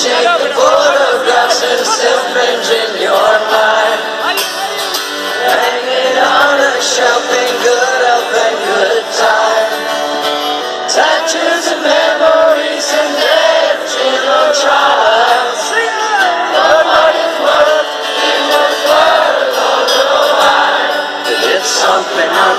picture full of glass and syringe in your mind. Hanging on a shelf in good up and good time. Tattoos and memories and dancing on trials. Nobody's worth in the world or the wine. It's something I'm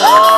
Oh!